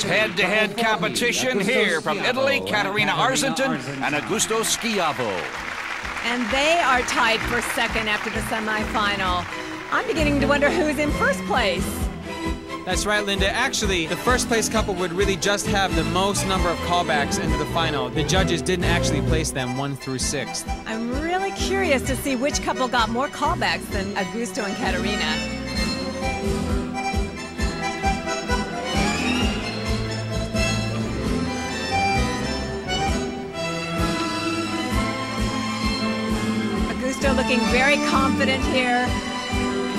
It's head-to-head competition here from Italy, Caterina Arzenton and Augusto Schiavo. And they are tied for second after the semifinal. I'm beginning to wonder who's in first place. That's right, Linda. Actually, the first place couple would really just have the most number of callbacks into the final. The judges didn't actually place them one through sixth. I'm really curious to see which couple got more callbacks than Augusto and Caterina. Augusto looking very confident here.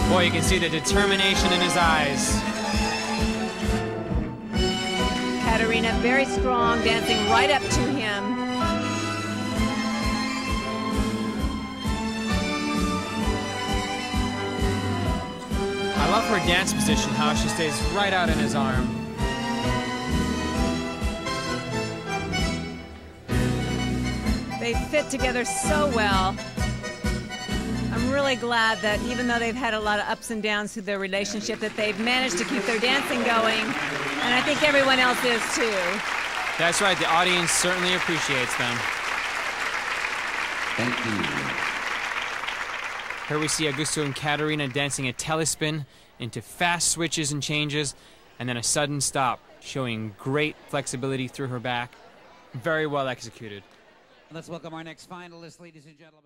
Boy, you can see the determination in his eyes. Caterina very strong, dancing right up to him. I love her dance position, how she stays right out in his arm. They fit together so well. I'm really glad that even though they've had a lot of ups and downs through their relationship, that they've managed to keep their dancing going. And I think everyone else is too. That's right, the audience certainly appreciates them. Thank you. Here we see Augusto and Caterina dancing a telespin into fast switches and changes, and then a sudden stop, showing great flexibility through her back. Very well executed. Let's welcome our next finalist, ladies and gentlemen.